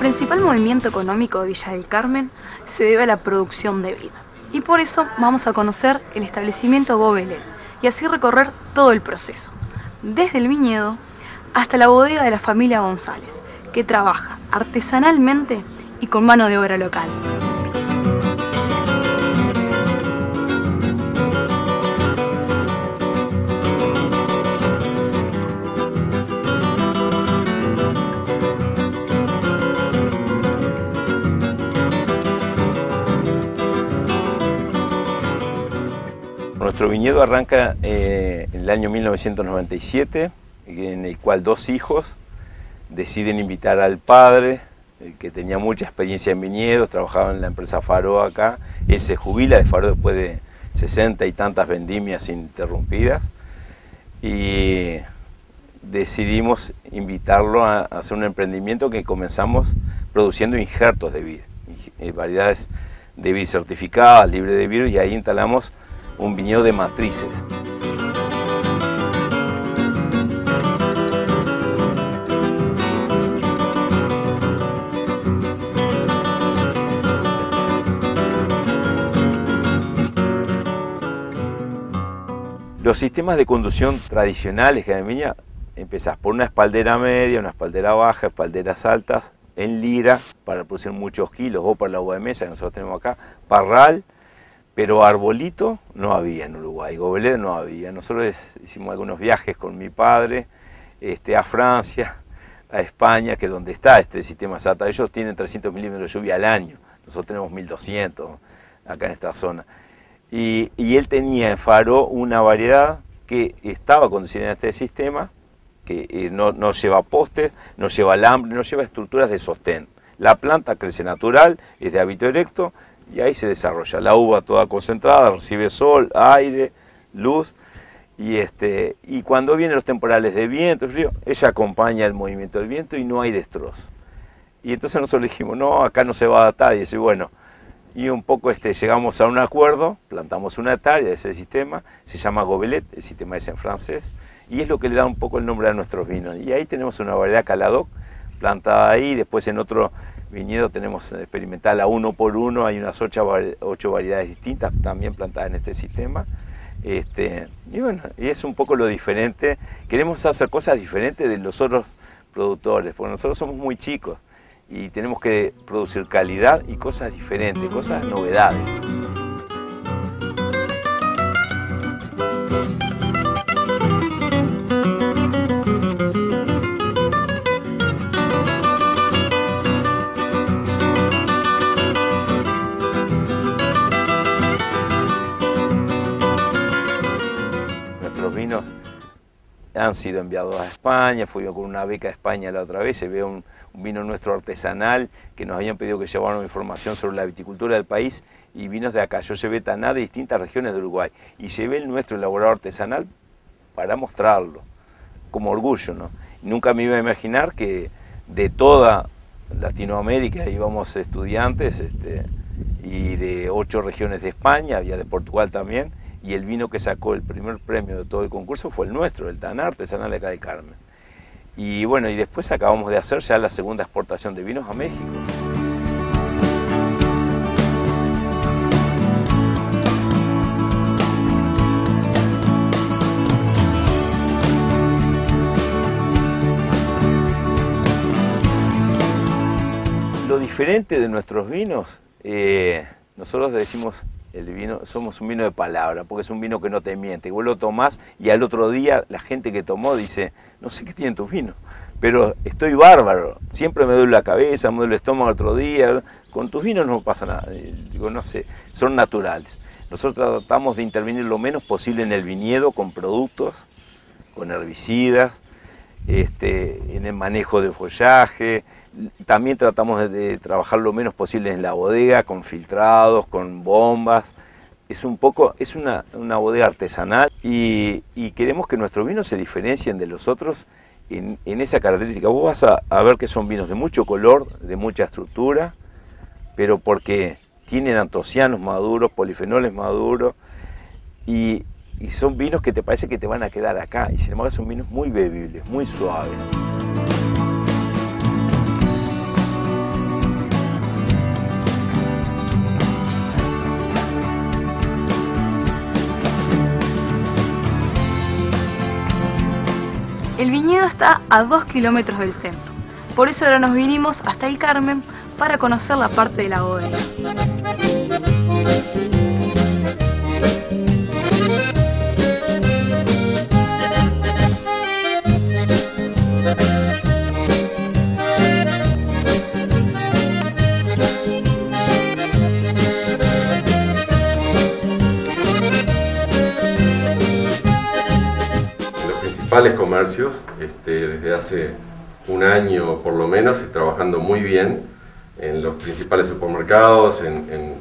principal movimiento económico de Villa del Carmen se debe a la producción de vino. Y por eso vamos a conocer el establecimiento Gobelet y así recorrer todo el proceso, desde el viñedo hasta la bodega de la familia González, que trabaja artesanalmente y con mano de obra local. Viñedo arranca eh, en el año 1997, en el cual dos hijos deciden invitar al padre, que tenía mucha experiencia en viñedos, trabajaba en la empresa Faro acá, él se jubila de Faro después de 60 y tantas vendimias interrumpidas. Y decidimos invitarlo a hacer un emprendimiento que comenzamos produciendo injertos de vid, eh, variedades de vid certificadas, libre de virus y ahí instalamos un viñedo de matrices. Los sistemas de conducción tradicionales que hay en Viña, empezás por una espaldera media, una espaldera baja, espalderas altas, en lira, para producir muchos kilos, o para la uva de mesa que nosotros tenemos acá, parral, pero arbolito no había en Uruguay, gobelet no había. Nosotros hicimos algunos viajes con mi padre este, a Francia, a España, que es donde está este sistema SATA. Ellos tienen 300 milímetros de lluvia al año, nosotros tenemos 1200 acá en esta zona. Y, él tenía en Faro una variedad que estaba conducida en este sistema, que eh, no, no lleva postes, no lleva alambre, no lleva estructuras de sostén. La planta crece natural, es de hábito erecto, y ahí se desarrolla. La uva toda concentrada, recibe sol, aire, luz, y, este, y cuando vienen los temporales de viento, frío, ella acompaña el movimiento del viento y no hay destrozo. Y entonces nosotros dijimos, no, acá no se va a adaptar, y dice, bueno, y un poco este, llegamos a un acuerdo, plantamos una hectárea de ese sistema, se llama Gobelet, el sistema es en francés, y es lo que le da un poco el nombre a nuestros vinos. Y ahí tenemos una variedad Caladoc plantada ahí, después en otro viñedo tenemos experimental a uno por uno, hay unas ocho, variedades distintas también plantadas en este sistema. Este, y bueno, y es un poco lo diferente. Queremos hacer cosas diferentes de los otros productores, porque nosotros somos muy chicos y tenemos que producir calidad y cosas diferentes, cosas novedades. Han sido enviados a España, fui con una beca a España la otra vez, se ve un, vino nuestro artesanal que nos habían pedido que lleváramos información sobre la viticultura del país y vinos de acá. Yo llevé taná de distintas regiones de Uruguay y llevé el nuestro elaborado artesanal para mostrarlo, como orgullo. ¿no? nunca me iba a imaginar que de toda Latinoamérica íbamos estudiantes este, y de ocho regiones de España, había de Portugal también, y el vino que sacó el primer premio de todo el concurso fue el nuestro, el Tanar Artesanal de acá de Carmen. Y bueno, y después acabamos de hacer ya la segunda exportación de vinos a México. Lo diferente de nuestros vinos, eh, nosotros decimos el vino, somos un vino de palabra, porque es un vino que no te miente. Vos lo tomás y al otro día la gente que tomó dice, no sé qué tienen tus vinos, pero estoy bárbaro, siempre me duele la cabeza, me duele el estómago otro día, con tus vinos no pasa nada, digo, no sé, son naturales. Nosotros tratamos de intervenir lo menos posible en el viñedo con productos, con herbicidas, este, en el manejo del follaje, también tratamos de, trabajar lo menos posible en la bodega, con filtrados, con bombas. Es un poco, es una, bodega artesanal y, queremos que nuestros vinos se diferencien de los otros en, esa característica. Vos vas a, ver que son vinos de mucho color, de mucha estructura, pero porque tienen antocianos maduros, polifenoles maduros y, y son vinos que te parece que te van a quedar acá y sin embargo son vinos muy bebibles, muy suaves. El viñedo está a 2 kilómetros del centro, por eso ahora nos vinimos hasta el Carmen para conocer la parte de la bodega. Principales comercios este, desde hace un año por lo menos y trabajando muy bien en los principales supermercados, en,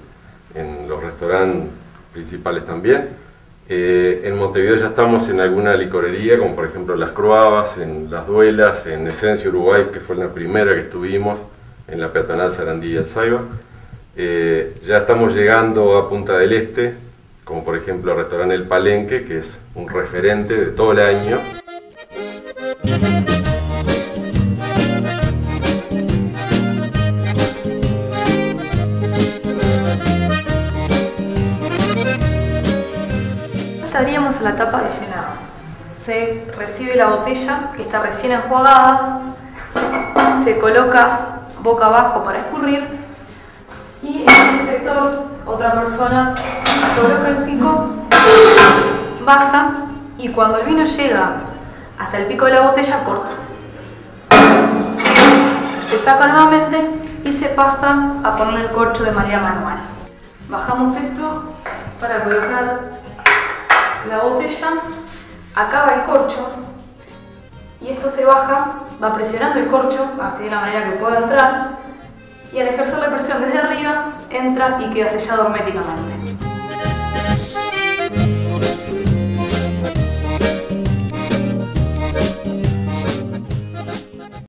los restaurantes principales también. Eh, en Montevideo ya estamos en alguna licorería, como por ejemplo Las Cruavas, en Las Duelas, en Esencia Uruguay, que fue la primera que estuvimos, en la peatonal Sarandí y Alzaiba. Eh, ya estamos llegando a Punta del Este, como por ejemplo el restaurante El Palenque, que es un referente de todo el año. Estaríamos en la etapa de llenado. Se recibe la botella que está recién enjuagada, se coloca boca abajo para escurrir y en este sector otra persona coloca el pico, baja y cuando el vino llega hasta el pico de la botella corta. Se saca nuevamente y se pasa a poner el corcho de manera manual. Bajamos esto para colocar la botella, acaba el corcho y esto se baja, va presionando el corcho así de la manera que pueda entrar y al ejercer la presión desde arriba entra y queda sellado herméticamente.